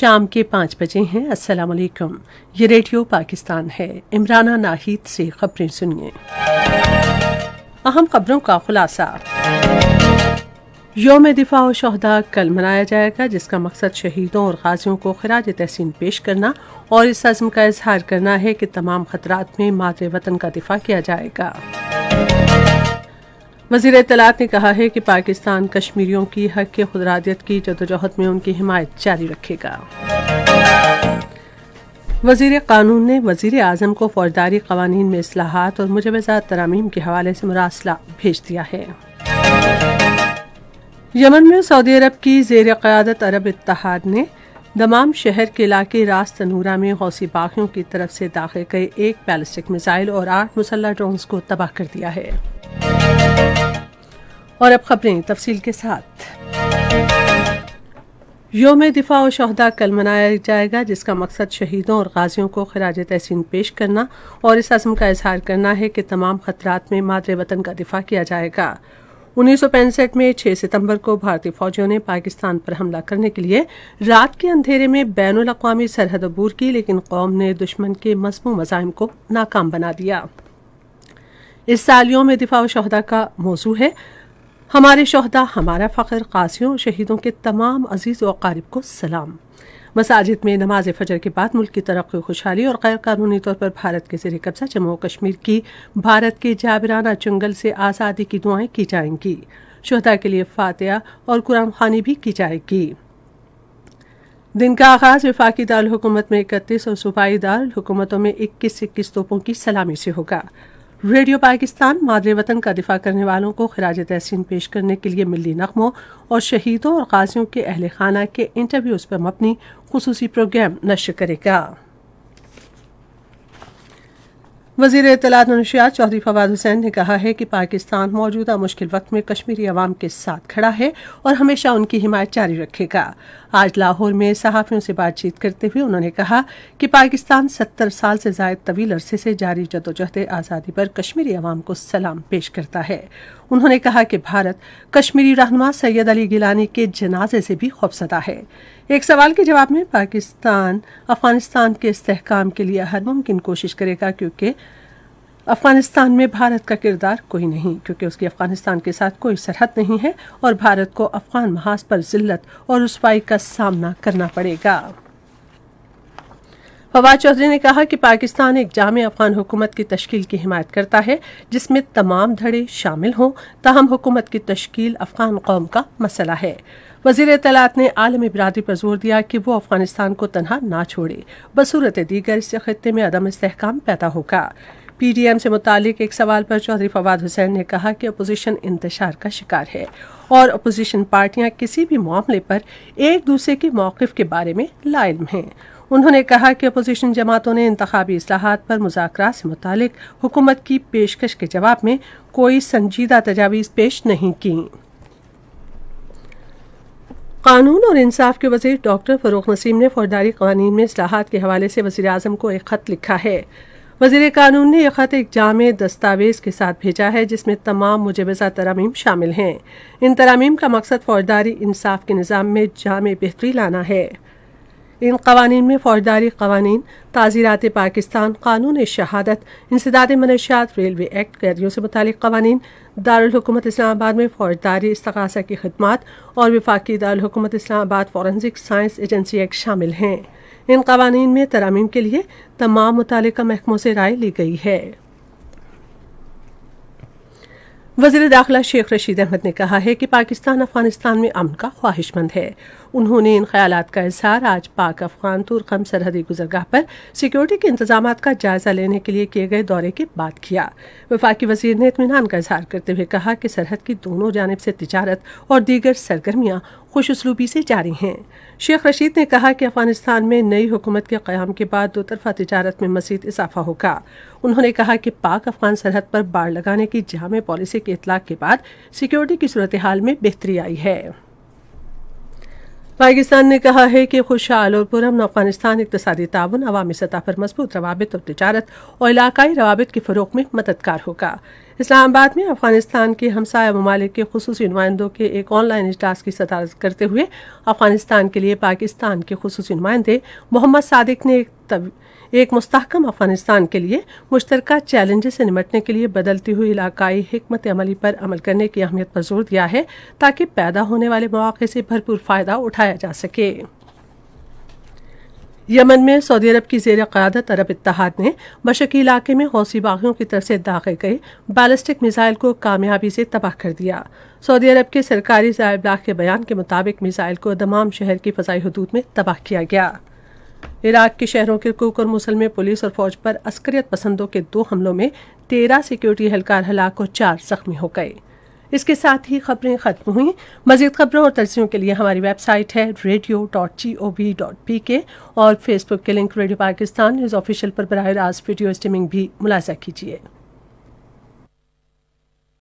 शाम के पाँच बजे हैं। अस्सलाम वालेकुम। ये रेडियो पाकिस्तान है। इमराना नाहिद से खबरें सुनिए। अहम खबरों का खुलासा। योम दिफा और शहदा कल मनाया जाएगा, जिसका मकसद शहीदों और गाजियों को खराज तहसीन पेश करना और इस अज़म का इजहार करना है कि तमाम खतरात में मादरे वतन का दिफा किया जाएगा। वज़ीर इतलात ने कहा है कि पाकिस्तान कश्मीरियों की हक के खुदरादियत की जदोजहद में उनकी हिमायत जारी रखेगा। वज़ीर कानून ने वज़ीर आज़म को फौजदारी कवानीन में असलाहत और मुजवजा तरामीम के हवाले से मुरासला भेज दिया है। यमन में सऊदी अरब की जेर क़्यादत अरब इतिहाद ने दमाम शहर के इलाके रास तनूरा में हौसी बागियों की तरफ़ से दाखिल गए एक बैलिस्टिक मिसाइल और आठ मुसल्ला ड्रोन्स को तबाह कर दिया है। और अब खबरें तफसील के साथ। योम दिफा और शहदा कल मनाया जाएगा, जिसका मकसद शहीदों और गाजियों को खराज तहसीन पेश करना और इस अज़म का इजहार करना है कि तमाम खतरात में मादरे वतन का दिफा किया जाएगा। उन्नीस सौ पैंसठ में 6 सितंबर को भारतीय फौजियों ने पाकिस्तान पर हमला करने के लिए रात के अंधेरे में बैन अवी सरहद अबूर की, लेकिन कौम ने दुश्मन के मजमू मजाइम को नाकाम बना दिया। इस साल योम दिफा शहदा का मौजू है। हमारे शहदा, हमारा फ़ख्र, कासियों, शहीदों के तमाम अज़ीज़ व को सलाम। मसाजिद में नमाज़ फजर के बाद मुल्क की तरक्की, खुशहाली और गैर कानूनी तौर पर भारत के जेर कब्जा, जम्मू कश्मीर की भारत के जाबिराना चुंगल से आज़ादी की दुआएँ की जाएँगी। शहदा के लिए फातिया और कुरान खानी भी की जाएगी। दिन का आगाज़ विफाकी दारकूमत में इकतीस और सूबाई दार हुकूमतों में इक्कीस इक्कीस तोपों की सलामी से होगा। रेडियो पाकिस्तान, मादरे वतन का दिफा करने वालों को खराज तहसीन पेश करने के लिए मिली नकमों और शहीदों और गाजियों के अहल खाना के इंटरव्यूज़ पर मबनी खसूसी प्रोग्राम नशर करेगा। वज़ीर इतलात नशियात चौधरी फवाद हुसैन ने कहा है कि पाकिस्तान मौजूदा मुश्किल वक्त में कश्मीरी अवाम के साथ खड़ा है और हमेशा उनकी हिमायत जारी रखेगा। आज लाहौर में सहाफ़ियों से बातचीत करते हुए उन्होंने कहा कि पाकिस्तान सत्तर साल से जायद तवील अरसे से जारी जदोजहद आज़ादी पर कश्मीरी अवाम को सलाम पेश करता है। उन्होंने कहा कि भारत कश्मीरी रहनुमा सैयद अली गिलानी के जनाजे से भी खौफसदा है। एक सवाल के जवाब में, पाकिस्तान अफ़गानिस्तान के istehकाम के लिए हर मुमकिन कोशिश करेगा क्योंकि अफ़गानिस्तान में भारत का किरदार कोई नहीं, क्योंकि उसकी अफ़गानिस्तान के साथ कोई सरहद नहीं है और भारत को अफगान महाज पर जिल्लत और रसवाई का सामना करना पड़ेगा। फवाद चौधरी ने कहा कि पाकिस्तान एक जाम अफगान हुकूमत की तश्कील की हिमायत करता है, जिसमें तमाम धड़े शामिल हों, ताहम हुकूमत की तश्कील अफगान कौम का मसला है। वज़ीर तलात ने आलमी बरदरी पर ज़ोर दिया कि वो अफ़गानिस्तान को तनहा ना छोड़े, बसूरत दीगर इस खत्े में अदम इसकाम पैदा होगा। पी डी एम से मुतालिक एक सवाल पर चौधरी फवाद हुसैन ने कहा कि अपोजिशन इंतशार का शिकार है और अपोजिशन पार्टियाँ किसी भी मामले पर एक दूसरे के मौकफ के बारे में लाइम हैं। उन्होंने कहा कि अपोजिशन जमातों ने इंतबी असलाहत पर मुजाकर से मुतालिक हुकूमत की पेशकश के जवाब में कोई संजीदा तजावीज़ पेश नहीं की। कानून और इंसाफ के वज़ीर डॉक्टर फरूख नसीम ने फौजदारी कवानीन में असलाहत के हवाले से वजी अजम को एक खत लिखा है। वज़ीर कानून ने यह खत एक जाम दस्तावेज़ के साथ भेजा है, जिसमें तमाम मुजवजा तरामीम शामिल हैं। इन तरामीम का मकसद फौजदारी इंसाफ के निज़ाम में जाम बेहतरी लाना है। इन कवानीन में फौजदारी कवानीन, ताज़ीरात पाकिस्तान, कानून शहादत, इंसदाद मनशियात, रेलवे एक्ट, कैदियों से मुतल कवानीन दारकूमत इस्लामाबाद में फौजदारी, इस्तगासा की खदमात और विफाकी दारकूमत Islamabad forensic science agency act शामिल हैं। इन कवानीन में तरामीम के लिए तमाम मुतल महकमों से राय ली गई है। वज़ीर दाखिला शेख रशीद अहमद ने कहा है कि पाकिस्तान अफ़गानिस्तान में अमन का ख्वाहिशमंद है। उन्होंने इन ख्याल का इजहार आज पाक अफगान तुरखम सरहदी गुजरगाह पर सिक्योरिटी के इंतज़ाम का जायजा लेने के लिए किए गए दौरे के बाद किया। वफाकी वज़ीर ने इतमान का इजहार करते हुए कहा कि सरहद की दोनों जानब से तजारत और दीगर सरगर्मियाँ खुशसलूबी से जारी हैं। शेख रशीद ने कहा कि अफ़गानिस्तान में नई हुकूमत के क्याम के बाद दो तरफा तजारत में मजीद इजाफा होगा। उन्होंने कहा कि पाक अफगान सरहद पर बाढ़ लगाने की जाम पॉलिसी के इतलाक के बाद सिक्योरिटी की सूरत हाल में बेहतरी आई है। पाकिस्तान ने कहा है कि खुशहाल और पुरम अफ़गानिस्तान इकतदी ताउन, अवामी सतह पर मज़बूत रवाबित और तजारत और इलाकाई रवाबित के फ़रोग में मददगार होगा। इस्लामाबाद में अफ़गानिस्तान के हमसाया ममालिक के खसूस नुमाइंदों के एक ऑनलाइन इजलास की सदारत करते हुए अफ़गानिस्तान के लिए पाकिस्तान के खसूस नुमाइंदे मोहम्मद सादिक ने एक एक मुस्तकम अफ़गानिस्तान के लिए मुश्तर चैलेंजेस से निमटने के लिए बदलती हुई इलाकाई हमत अमली पर अमल करने की अहमियत पर ज़ोर दिया है ताकि पैदा होने वाले मौके से भरपूर फ़ायदा उठाया जा सके। यमन में सऊदी अरब की जेर क्यादत अरब इतिहाद ने मशकी इलाके में हौसी बागियों की तरफ़ से दागे गए बैलिस्टिक मिसाइल को कामयाबी से तबाह कर दिया। सऊदी अरब के सरकारी जायबलाग के बयान के मुताबिक मिसाइल को दमाम शहर की फजाई हदूद में तबाह किया गया। इराक के शहरों किरकुक और मुसल में पुलिस और फौज पर अस्करियत पसंदों के दो हमलों में तेरह सिक्योरिटी एहलकार हलाक और चार जख्मी हो गए। इसके साथ ही खबरें खत्म हुई। मजीद खबरों और तजियों के लिए हमारी वेबसाइट है radio dot G O V dot P K और फेसबुक के link radio Pakistan news official पर बरह रास्त वीडियो स्ट्रीमिंग भी मुलाजा कीजिए।